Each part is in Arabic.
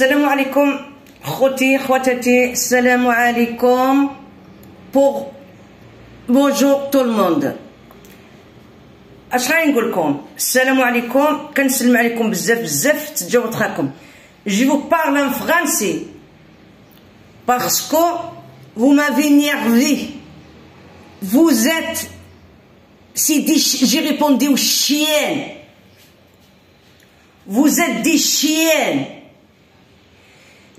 السلام عليكم خوتي خواتاتي السلام عليكم بوغ بونجور تو الموند اش غادي نقول لكم السلام عليكم كنسلم عليكم بزاف بزاف تجاوب تخاكم je vous parle en français parce que vous m'avez énervé vous êtes si j'ai répondu aux chiennes vous êtes des chiennes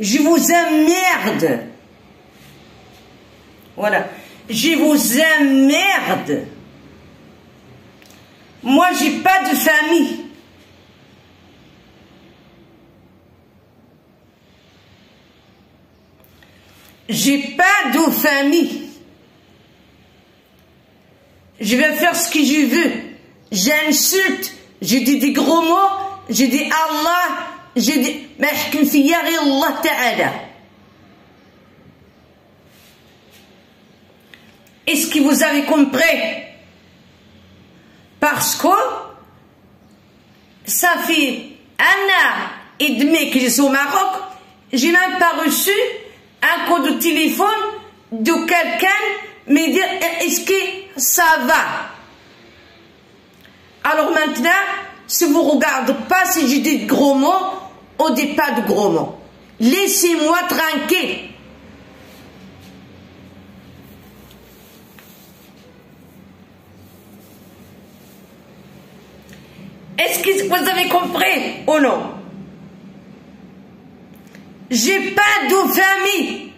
je vous emmerde. Voilà. Je vous emmerde. Moi, j'ai pas de famille. J'ai pas de famille. Je vais faire ce que je veux. J'insulte, je dis des gros mots, je dis Allah, je dis ما يحكم فيا غير الله تعالى Est-ce que vous avez compris Parce que ça fait un an et demi que je suis au Maroc, je n'ai pas reçu un coup de téléphone de quelqu'un me dire est-ce que ça va Alors maintenant, si vous ne regardez pas si je dis de gros mots, au départ de gros mots. Laissez-moi tranquille. Est-ce que vous avez compris ou non? J'ai pas de famille.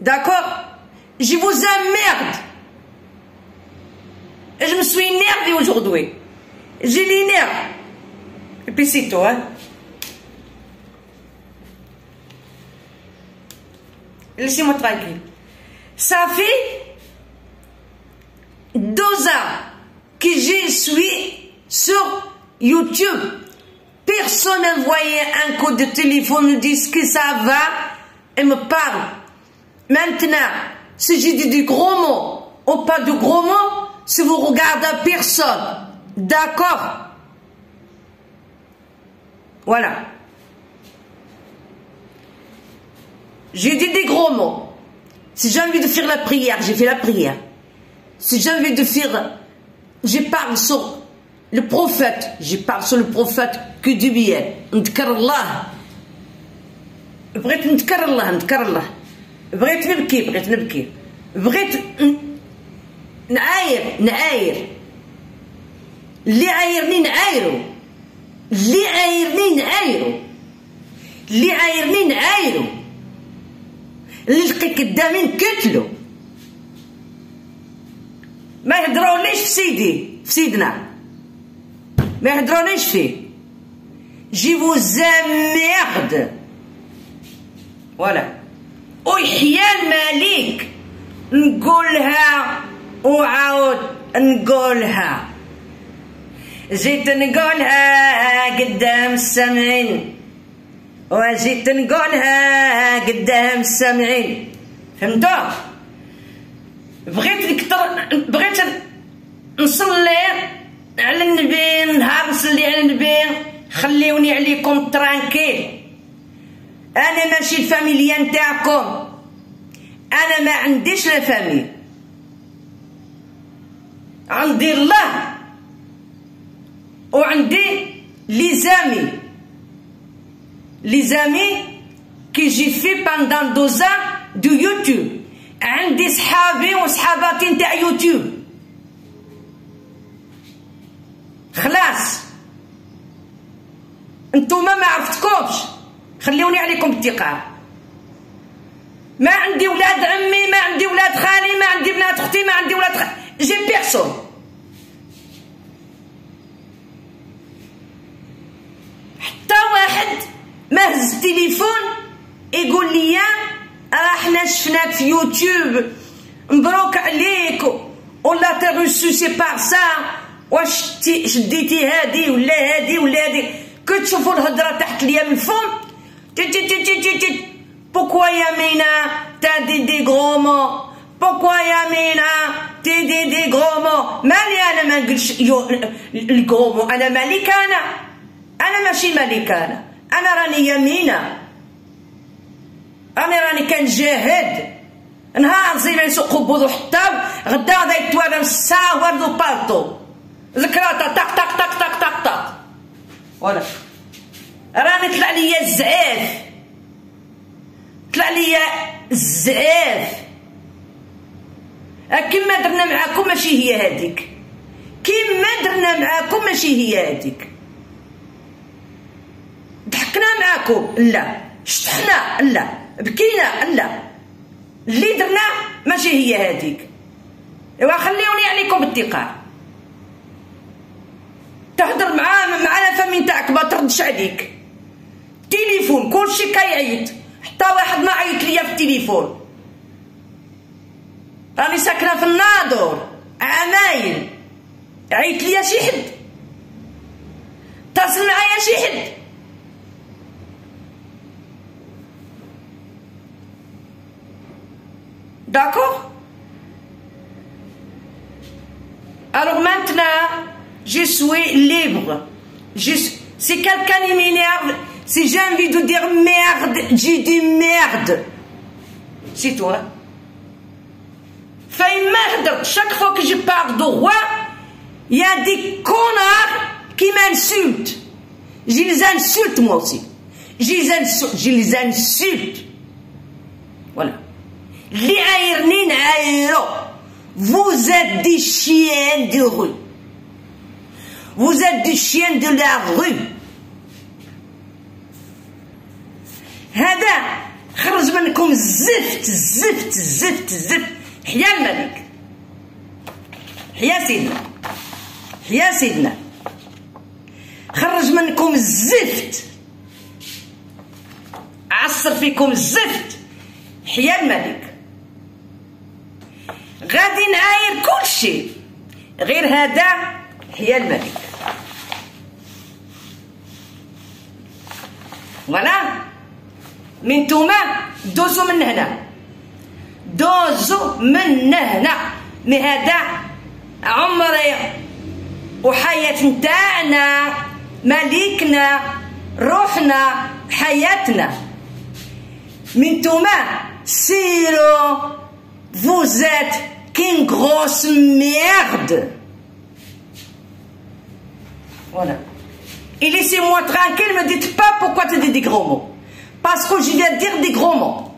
D'accord? Je vous emmerde. Et je me suis énervée aujourd'hui. J'ai l'énerve. Puis c'est toi. Laissez-moi tranquille. Ça fait deux ans que je suis sur YouTube. Personne n'a envoyé un code de téléphone, dit que ça va et me parle. Maintenant, si je dis du gros mots ou pas de gros mots, si vous regardez personne, d'accord? voilà. J'ai dit des gros mots. Si j'ai envie de faire la prière, j'ai fait la prière. Si j'ai envie de faire... Je parle sur le prophète. Je parle sur le prophète que du bien. نذكر الله بغيت نذكر الله نذكر الله بغيت نبكي بغيت نبكي بغيت نعاير نعاير اللي عايرني نعايرو اللي عايرني نعايرو اللي عايرني نعايرو اللي لقي قدامي نكتلو ما يهدرونيش في سيدي في سيدنا. ما يهدرونيش فيه. je vous emmerde voilà ويحيى الملك نقولها وعاود نقولها. زيت نقولها قدام السامعين. وزيت نقولها قدام السامعين. فهمتوا؟ بغيت نكتر بغيت نصلي على النبي نهار نصلي على النبي. خليوني عليكم tranquille. أنا ماشي الفاميليا نتاعكم. أنا ما عنديش la famille عندي الله. وعندي les amis les amis que j'ai fait pendant deux ans de YouTube عندي صحابي وصحاباتي نتاع يوتيوب خلاص انتوما ما عرفتكمش خليوني عليكم الثقه ما عندي ولاد عمي ما عندي ولاد خالي ما عندي بنات أختي ما عندي ولاد خ... جي بيرسون ما هز التليفون يقول لي راه حنا شفناك في يوتيوب مبروك عليك ولا تي روسو سي بار سا واش شديتي هادي ولا هادي ولا هادي؟ كي تشوفوا الهضرة تحت ليا من الفم؟ بوكوا يا مينا تا دي دي غرو مو بوكوا يا مينا تي دي دي غرو مو مالي أنا ما نقولش الغرو مو أنا مالك أنا؟ أنا ماشي مالك أنا. أنا راني يمينة. راني راني كنجاهد نهار زينا نسوق بوضو حتى غدا غدا يتوالى الساعة وردو بالطو ذكراتا. طق طق طق طق طق طق ولا. راني طلع ليا الزعاف طلع ليا الزعاف كيما درنا معاكم ماشي هي هذيك كيما درنا معاكم ماشي هي هذيك معاكم لا. شطحنا لا. بكينا؟ لا. اللي درنا ماشي هي هذيك ايوا خليوني عليكم بالثقه تهضر مع مع فمين تاعك ما تردش عليك. تليفون كلشي كيعيط. حتى واحد ما عيط ليا في التليفون. راني ساكنة في الناظور. عمايل. عيط ليا شي حد. اتصل معايا شي حد. D'accord Alors maintenant, je suis libre. Si quelqu'un m'énerve, si j'ai envie de dire merde, j'ai dit merde. C'est toi. Fais merde. Chaque fois que je parle de roi, il y a des connards qui m'insultent. Je les insulte moi aussi. Je les insulte. Voilà. Les Vous êtes des chiens de rue. Vous êtes des chiens de. هذا خرج منكم الزفت الزفت الزفت الزفت حيا الملك حيا سيدنا حيا سيدنا خرج منكم الزفت عصر فيكم الزفت حيا الملك غادي نعاير كل شيء. غير هذا حيا الملك. فوالا. من توما دوزو من هنا. دوزو من هنا. مي هذا عمري وحياة نتاعنا مليكنا روحنا حياتنا. من توما سيرو vous êtes qu'une grosse merde. Voilà. Et laissez-moi tranquille, ne me dites pas pourquoi tu dis des gros mots. Parce que je viens de dire des gros mots.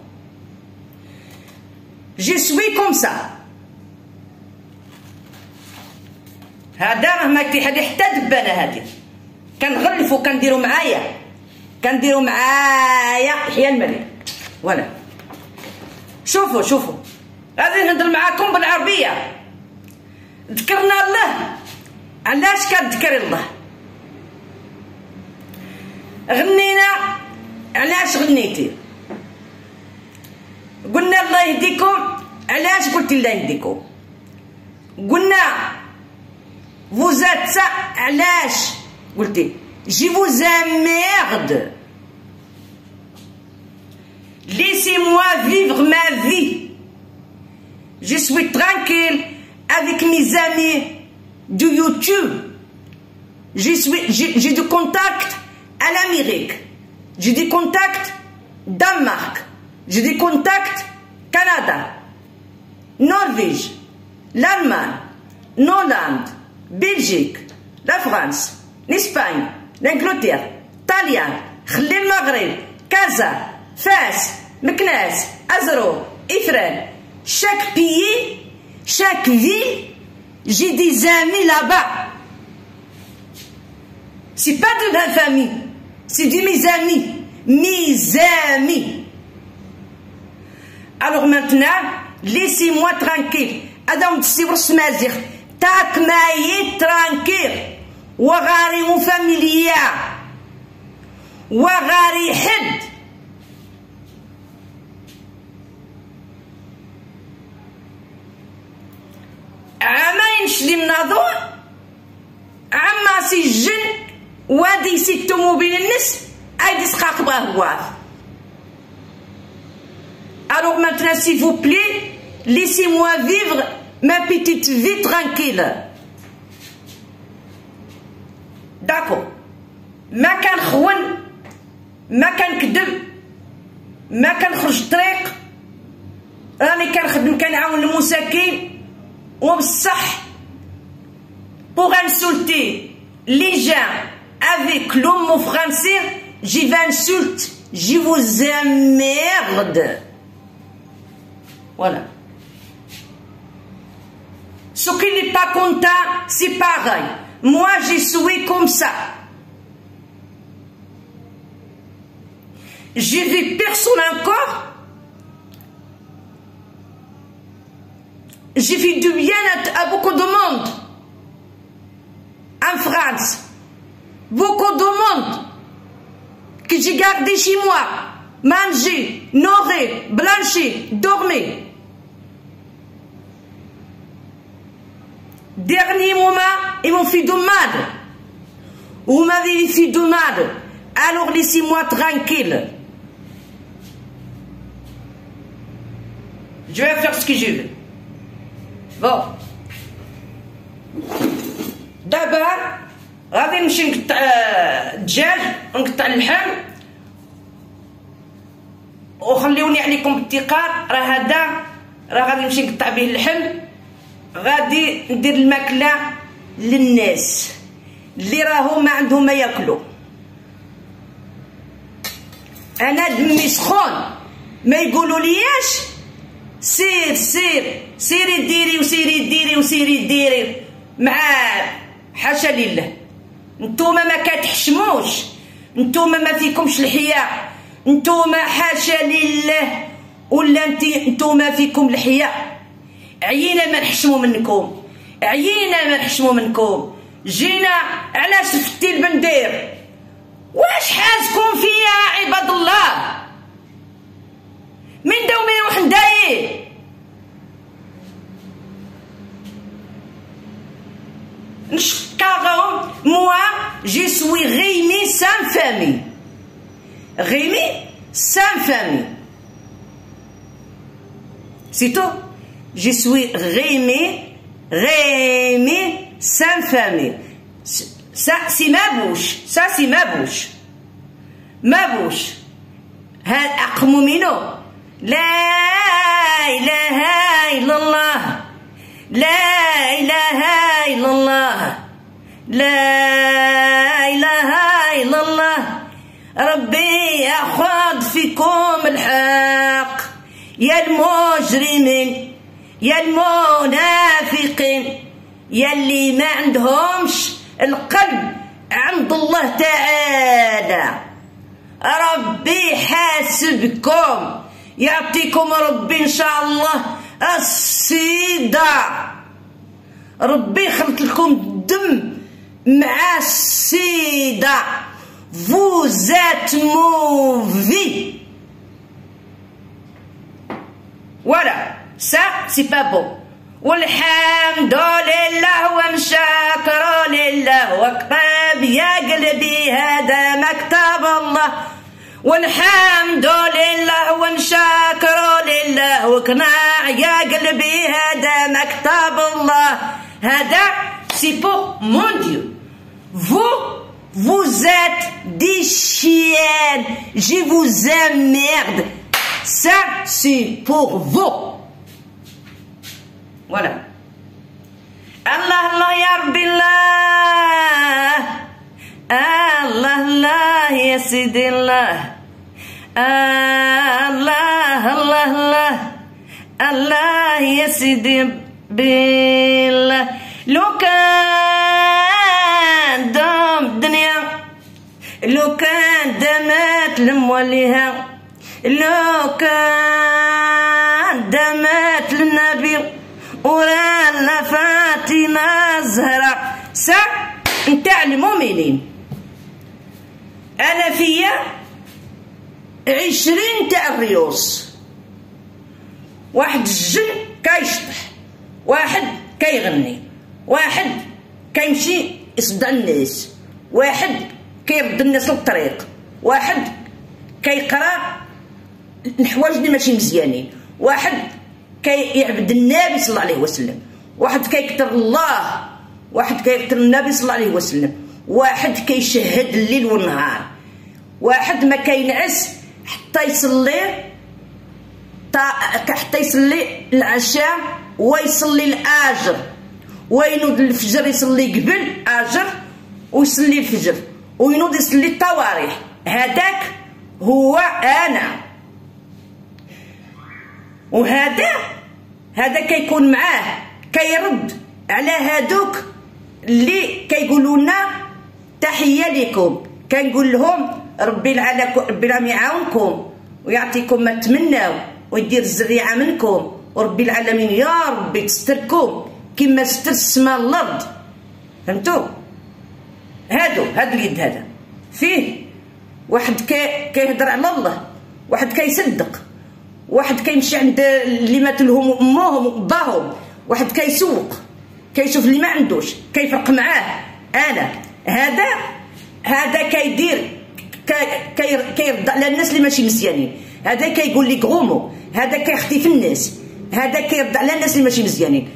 Je suis comme ça. هذا ما كيحد حتى دبانه هذه كنغلفوا كنديروا معايا كنديروا معايا حيا الملك ولا شوفوا شوفوا غادي نهضر معاكم بالعربية. ذكرنا الله. علاش كتذكر الله؟ غنينا. علاش غنيتي؟ قلنا الله يهديكم. علاش قلت الله يهديكم؟ قلنا فوزات علاش قلتي؟ جي فوز ميرد laissez-moi vivre ma vie. Je suis tranquille avec mes amis de YouTube. Je suis, j'ai du contact à l'Amérique. J'ai du contact Danemark. J'ai du contact Canada, Norvège, l'Allemagne, Hollande, Belgique, la France, l'Espagne, l'Angleterre, Talien, le Maghreb, Casa, Fès, Meknes, Azro, Ifren, chaque pays, chaque ville, j'ai des amis là-bas. C'est pas de ma famille, c'est de mes amis. Mes amis. Alors maintenant, laissez-moi tranquille. Adam تصير سمازيغ تاك ماي tranquille وغاري وفاميليا وغاري حد عما ينشلي الناظور عما سجن وادي ستو بين الناس ايدي سقاق بغواف Alors maintenant, s'il vous plaît, laissez-moi vivre ma petite vie tranquille. D'accord. ما كان خون ما كنكذب ما كنخرج الطريق راني كنخدم كنعاون المساكين وبصح pour insulter les gens avec le mot français, je insulte, je vous emmerde. Voilà. Ce qui n'est pas content, c'est pareil. Moi, je suis comme ça. Je vis personne encore. J'ai fait du bien à, beaucoup de monde. En France. Beaucoup de monde que j'ai gardé chez moi. Manger, nourrir, blanchir, dormir. Dernier moment, ils m'ont fait du mal. Vous m'avez fait du mal. Alors laissez-moi tranquille. Je vais faire ce que je veux. Bon. دابا غادي نمشي نقطع الدجاج ونقطع اللحم وخليوني عليكم بالثقار راه هذا راه غادي نمشي نقطع به اللحم غادي ندير الماكله للناس اللي راهو ما عندهم ما ياكلوا أنا دمي سخون ما يقولوا لياش سير سير سيري ديري وسيري ديري وسيري ديري مع حاشا لله. نتوما ما كتحشموش. نتوما ما فيكمش الحياء نتوما حاشا لله. ولا نتوما فيكم الحياء عيينا ما نحشموا منكم. عيينا ما نحشموا منكم. جينا على سفتي البندير؟ واش حازكم فيا عباد الله؟ من داو من روح نداير Moi, je suis Rémi sans famille. Rémi sans famille. C'est tout. Je suis Rémi, Rémi sans famille. Ça, c'est ma bouche. Ça, c'est ma bouche. Ma bouche. هاد أقم منه لا إله إلا الله. لا إله إلا الله. لا إله إلا الله. ربي يأخذ فيكم الحق. يا المجرمين يا المنافقين يلي ما عندهمش القلب عند الله تعالى. ربي حاسبكم يعطيكم ربي إن شاء الله الصيدة ربي يخلط لكم الدم مع السيدة. Vous êtes mauvais. Voilà. Ça c'est bon والحمد لله ونشكر لله وكتاب يا قلبي هذا مكتب الله والحمد لله ونشكر لله وكناع يا قلبي هذا مكتب الله هذا c'est pour mon Dieu vous vous êtes des chiennes je vous emmerde ça c'est pour vous voilà الله الله يا ربي الله الله الله يا سيدي الله الله الله الله الله يا سيدي بالله لو كان دام الدنيا لو كان دامت لموليها لو كان دامت للنبي ورانا فاطمة الزهراء سا نتاع المؤمنين. أنا فيا عشرين تاع الريوس. واحد الجن كيشطح واحد كيغني واحد كيمشي يصدع الناس واحد كيرد الناس للطريق واحد كيقرا الحوايج اللي ماشي مزيانين واحد كيعبد النبي صلى الله عليه وسلم واحد كيكتر الله واحد كيكتر النبي صلى الله عليه وسلم واحد كيشهد الليل والنهار. واحد ما كينعس حتى يصلي حتى يصلي العشاء ويصلي الآجر. وينوض الفجر يصلي قبل آجر ويصلي الفجر. وينوض يصلي الطواريح هذاك هو أنا. وهذا هذا كيكون معاه. كيرد على هادوك اللي كيقولوا لنا تحية لكم. كنقول لهم ربي العالم ربي العالم يعاونكم ويعطيكم ما تمناو ويدير الزريعه منكم. وربي العالمين يا ربي تستركم كما ستر السماء الأرض. فهمتوا؟ هادو هاد اليد هذا. فيه واحد كي كيهضر على الله واحد كيصدق واحد كيمشي عند اللي مات لهم أمهم وباهم واحد كيسوق كيشوف اللي ما عندوش كيفرق معاه. أنا هذا هذا كيدير كيرد على الناس اللي ماشي مزيانين. هذا كيقول لي غومو هذا كيخطي في الناس. هذا كيرد على الناس اللي ماشي مزيانين.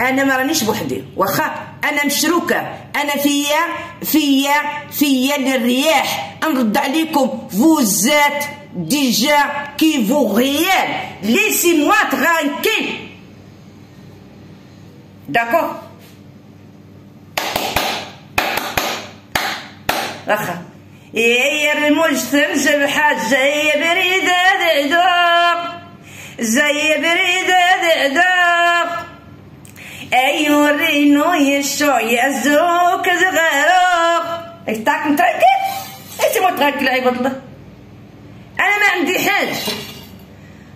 أنا ما رانيش بوحدي. واخا أنا مشروكة. أنا فيا فيا فيا للرياح نرد عليكم. فوزات ديجا كي فو ريال ليسي موا ترانكيل داكور واخا يا الرموج تنجب حاجة يا بريدة دعدوق زي بريدة دعدوق ايو الرينو يشو يزوك زغروق. ايتاك متركب؟ ايتي متركب عباد الله أنا ما عندي حاجة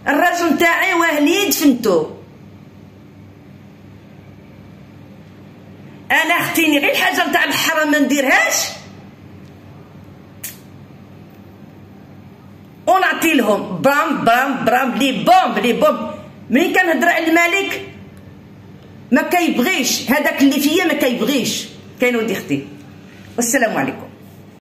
الراجل نتاعي واهلي دفنتو أنا اختيني غير الحاجة نتاع الحرام ما نديرهاش؟ ونعطي لهم برام برام برام لي بومب لي بومب. ملي كنهضر على الملك؟ ما كيبغيش. هذاك اللي فيا ما كيبغيش. كاين ودي أختي. والسلام عليكم.